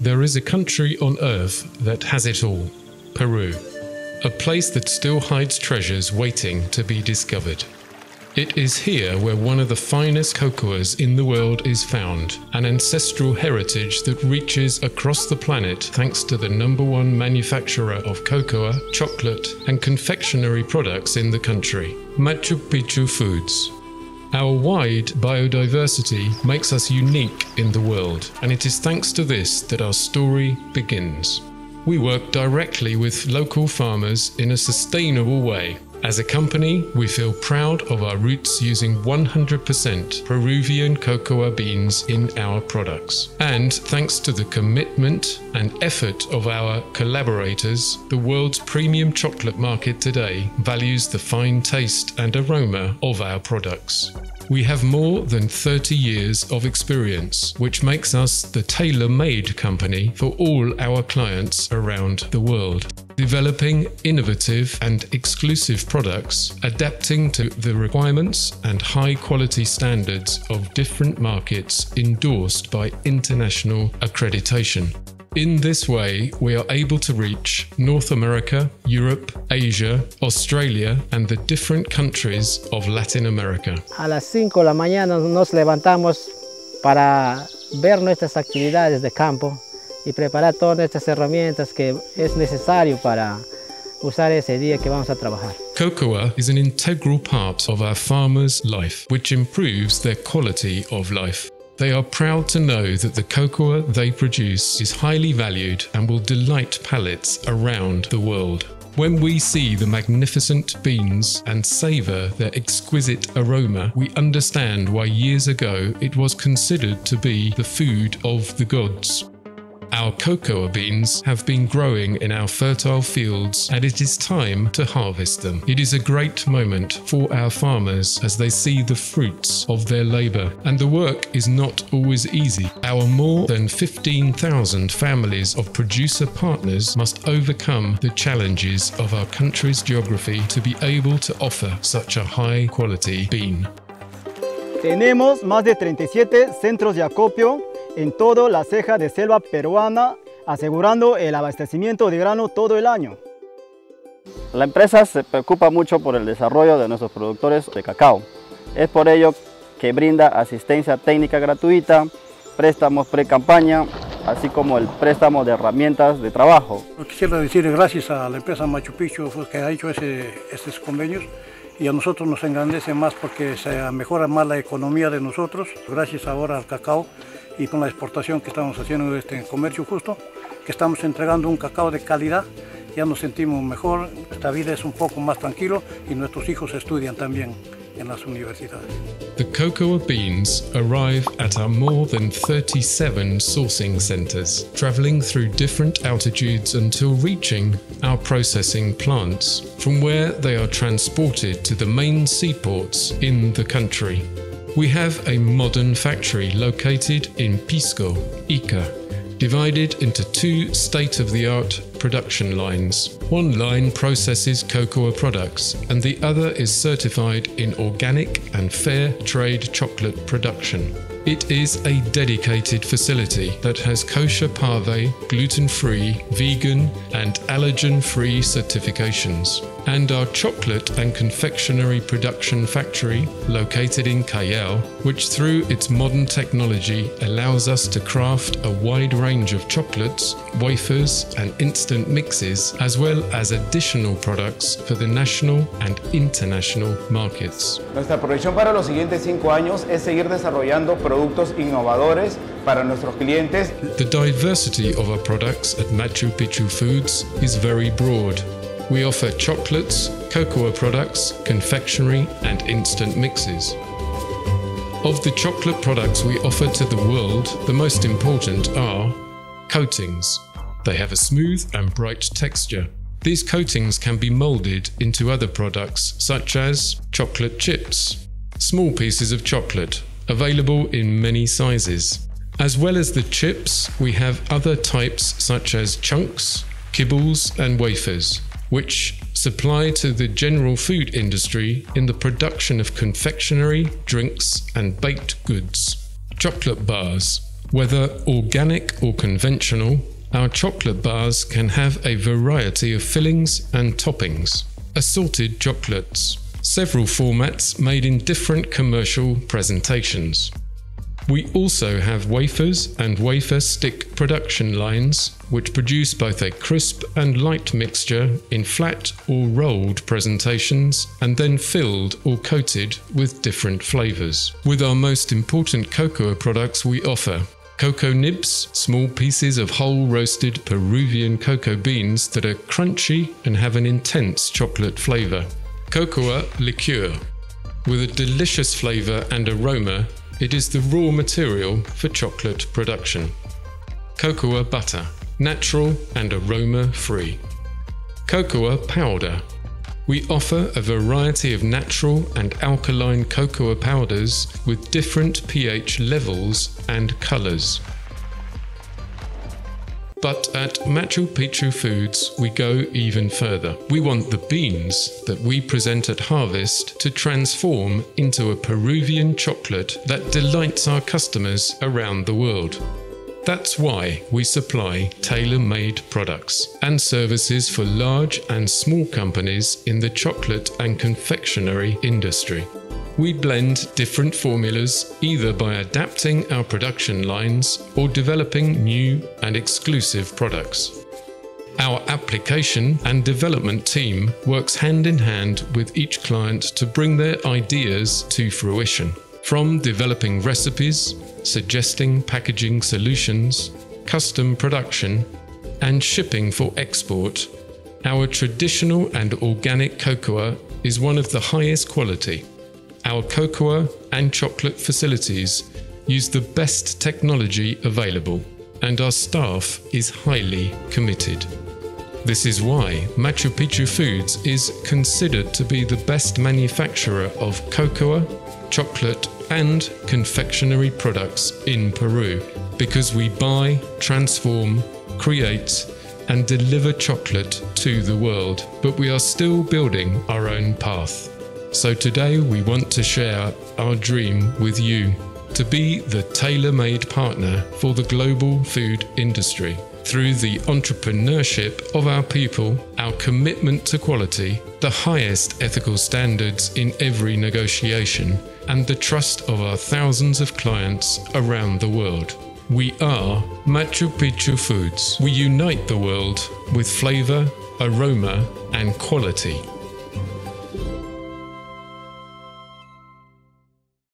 There is a country on earth that has it all Peru. A place that still hides treasures waiting to be discovered. It is here where one of the finest cocoas in the world is found, an ancestral heritage that reaches across the planet thanks to the number one manufacturer of cocoa, chocolate, and confectionery products in the country, Machu Picchu Foods. Our wide biodiversity makes us unique in the world, and it is thanks to this that our story begins. We work directly with local farmers in a sustainable way. As a company, we feel proud of our roots using 100% Peruvian cocoa beans in our products. And thanks to the commitment and effort of our collaborators, the world's premium chocolate market today values the fine taste and aroma of our products. We have more than 30 years of experience, which makes us the tailor made company for all our clients around the world. Developing innovative and exclusive products, adapting to the requirements and high quality standards of different markets endorsed by international accreditation. In this way, we are able to reach North America, Europe, Asia, Australia, and the different countries of Latin America. A las 5 de la mañana nos levantamos para ver nuestras actividades de campo y preparar todas estas herramientas que es necesario para usar ese día que vamos a trabajar. Cocoa is an integral part of our farmers' life, which improves their quality of life. They are proud to know that the cocoa they produce is highly valued and will delight palates around the world. When we see the magnificent beans and savour their exquisite aroma, we understand why years ago it was considered to be the food of the gods. Our cocoa beans have been growing in our fertile fields and it is time to harvest them. It is a great moment for our farmers as they see the fruits of their labour. And the work is not always easy. Our more than 15,000 families of producer partners must overcome the challenges of our country's geography to be able to offer such a high quality bean. Tenemos más de 37 centros de acopio en toda la ceja de selva peruana, asegurando el abastecimiento de grano todo el año. La empresa se preocupa mucho por el desarrollo de nuestros productores de cacao. Es por ello que brinda asistencia técnica gratuita, préstamos pre-campaña, así como el préstamo de herramientas de trabajo. Quisiera decir gracias a la empresa Machu Picchu que ha hecho ese, estos convenios y a nosotros nos engrandece más porque se mejora más la economía de nosotros, gracias ahora al cacao y con la exportación que estamos haciendo este comercio justo, que estamos entregando un cacao de calidad, ya nos sentimos mejor, esta vida es un poco más tranquilo y nuestros hijos estudian también en las universidades. The cocoa beans arrive at our more than 37 sourcing centres, travelling through different altitudes until reaching our processing plants, from where they are transported to the main seaports in the country. We have a modern factory located in Pisco, Ica, divided into two state of the art production lines. One line processes cocoa products, and the other is certified in organic and fair trade chocolate production. It is a dedicated facility that has kosher parve, gluten free, vegan, and allergen free certifications. And our chocolate and confectionery production factory, located in Cayel, which through its modern technology allows us to craft a wide range of chocolates, wafers, and instant mixes, as well as additional products for the national and international markets. Nuestra proyección para los siguientes cinco años es seguir desarrollando productos innovadores para nuestros clientes. The diversity of our products at Machu Picchu Foods is very broad. We offer chocolates, cocoa products, confectionery, and instant mixes. Of the chocolate products we offer to the world, the most important are coatings. They have a smooth and bright texture. These coatings can be molded into other products such as chocolate chips, small pieces of chocolate, available in many sizes. As well as the chips, we have other types such as chunks, kibbles, and wafers, which supply to the general food industry in the production of confectionery, drinks, and baked goods. Chocolate bars Whether organic or conventional, our chocolate bars can have a variety of fillings and toppings. Assorted chocolates, several formats made in different commercial presentations. We also have wafers and wafer stick production lines, which produce both a crisp and light mixture in flat or rolled presentations and then filled or coated with different flavours. With our most important cocoa products, we offer cocoa nibs, small pieces of whole roasted Peruvian cocoa beans that are crunchy and have an intense chocolate flavour. Cocoa liquor. With a delicious flavour and aroma, it is the raw material for chocolate production. Cocoa butter, natural and aroma free. Cocoa powder. We offer a variety of natural and alkaline cocoa powders with different pH levels and colours. But at Machu Picchu Foods, we go even further. We want the beans that we present at harvest to transform into a Peruvian chocolate that delights our customers around the world. That's why we supply tailor made products and services for large and small companies in the chocolate and confectionery industry. We blend different formulas either by adapting our production lines or developing new and exclusive products. Our application and development team works hand in hand with each client to bring their ideas to fruition. From developing recipes, suggesting packaging solutions, custom production, and shipping for export, our traditional and organic cocoa is one of the highest quality. Our cocoa and chocolate facilities use the best technology available, and our staff is highly committed. This is why Machu Picchu Foods is considered to be the best manufacturer of cocoa, chocolate, and confectionery products in Peru because we buy, transform, create, and deliver chocolate to the world, but we are still building our own path. So today we want to share our dream with you to be the tailor made partner for the global food industry. Through the entrepreneurship of our people, our commitment to quality, the highest ethical standards in every negotiation, and the trust of our thousands of clients around the world. We are Machu Picchu Foods. We unite the world with flavour, aroma, and quality.